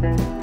Bye.